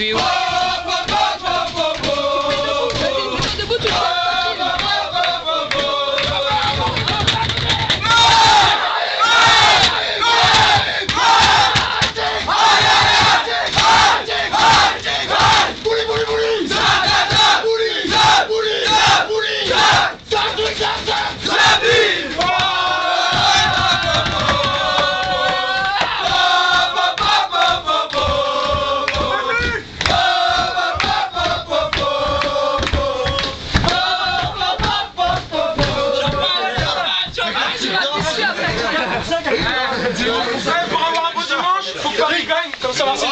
if you. Então, Cancelasse